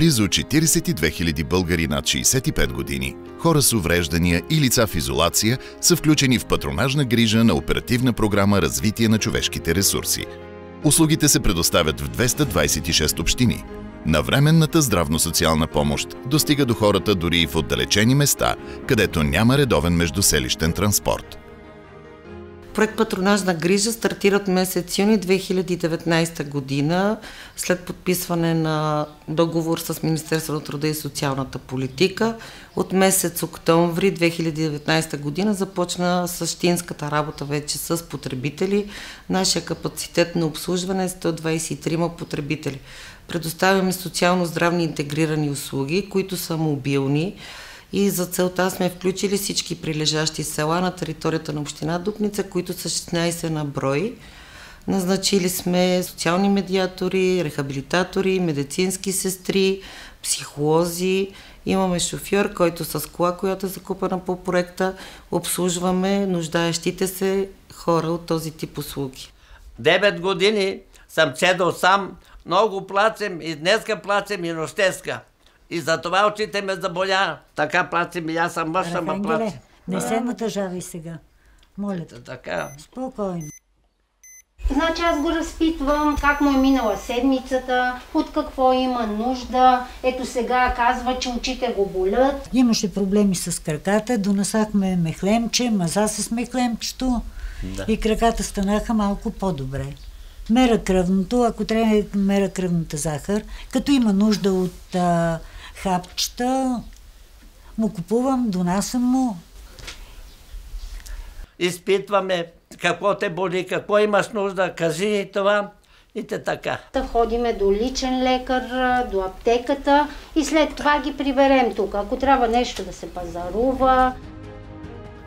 Близо 42 000 българи над 65 години, хора с увреждания и лица в изолация са включени в патронажна грижа на оперативна програма Развитие на човешките ресурси. Услугите се предоставят в 226 общини. Навременната здравно-социална помощ достига до хората дори и в отдалечени места, където няма редовен междуселищен транспорт. Проект Патронажна грижа стартира от месец юни 2019 година след подписване на договор с Министерство на труда и социалната политика. От месец октомври 2019 година започна същинската работа вече с потребители. Нашия капацитет на обслужване е 123 потребители. Предоставяме социално-здравни интегрирани услуги, които са мобилни, и за целта сме включили всички прилежащи села на територията на община Дупница, които са 16 на брой. Назначили сме социални медиатори, рехабилитатори, медицински сестри, психолози. Имаме шофьор, който с кола, която е закупена по проекта, обслужваме нуждаещите се хора от този тип услуги. Девет години съм седал сам, много плачем и днеска плачем и нощеска. И за това очите ме заболя. Така плачем и аз съм мъж, ама плачем. Не се натъжавай сега. Моля те. Така. Спокойно. Значи аз го разпитвам как му е минала седмицата, от какво има нужда. Ето сега казва, че очите го болят. Имаше проблеми с краката, донасахме мехлемче, маза с мехлемчето да. и краката станаха малко по-добре. Мера кръвното, ако трябва мера кръвната захар, като има нужда от а, хапчета, му купувам, донасам му. Изпитваме какво те боли, какво имаш нужда, кажи това. И те така. Да ходиме до личен лекар, до аптеката и след това ги приберем тук. Ако трябва нещо да се пазарува.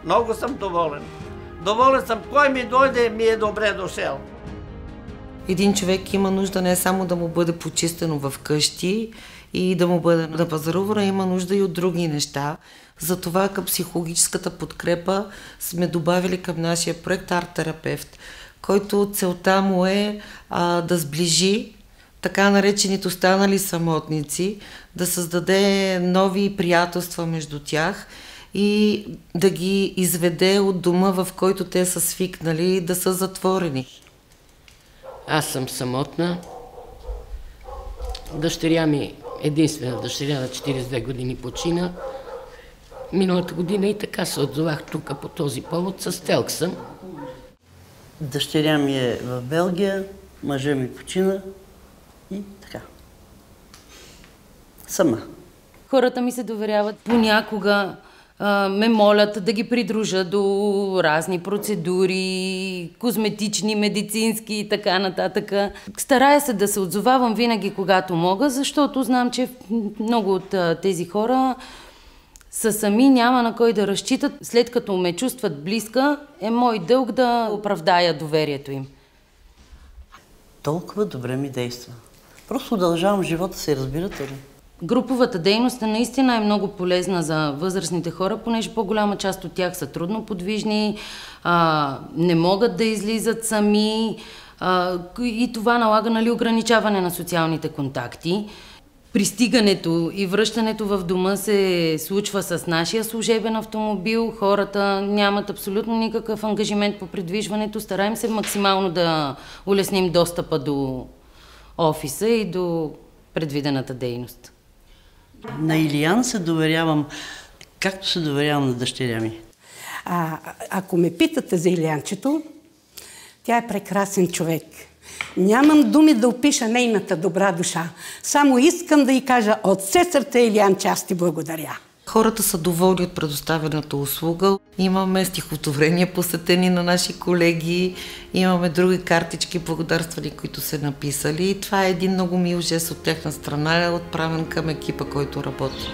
Много съм доволен. Доволен съм. Кой ми дойде, ми е добре дошел. Един човек има нужда не само да му бъде почистено в къщи и да му бъде напазарувано, има нужда и от други неща. Затова към психологическата подкрепа сме добавили към нашия проект арт-терапевт, който целта му е а, да сближи така наречените останали самотници, да създаде нови приятелства между тях и да ги изведе от дома, в който те са свикнали да са затворени. Аз съм самотна. Дъщеря ми, единствена дъщеря на 42 години почина. Миналата година и така се отзовах тук по този повод. С телк съм. Дъщеря ми е в Белгия, мъжа ми почина и така. Сама. Хората ми се доверяват. Понякога ме молят да ги придружа до разни процедури, козметични, медицински и така нататък. Старая се да се отзовавам винаги, когато мога, защото знам, че много от тези хора са сами, няма на кой да разчитат. След като ме чувстват близка, е мой дълг да оправдая доверието им. Толкова добре ми действа. Просто удължавам живота си, разбирате ли? Груповата дейност наистина е много полезна за възрастните хора, понеже по-голяма част от тях са трудно подвижни, а, не могат да излизат сами а, и това налага нали, ограничаване на социалните контакти. Пристигането и връщането в дома се случва с нашия служебен автомобил. Хората нямат абсолютно никакъв ангажимент по придвижването. Стараем се максимално да улесним достъпа до офиса и до предвидената дейност. На Илиян се доверявам, както се доверявам на дъщеря ми. А, ако ме питате за Илианчето, тя е прекрасен човек. Нямам думи да опиша нейната добра душа. Само искам да й кажа от все сърце, Илианче, аз ти благодаря. Хората са доволни от предоставената услуга. Имаме стихотворения посетени на наши колеги, имаме други картички благодарствани, които са написали. И това е един много мил жест от тяхна страна, отправен към екипа, който работи.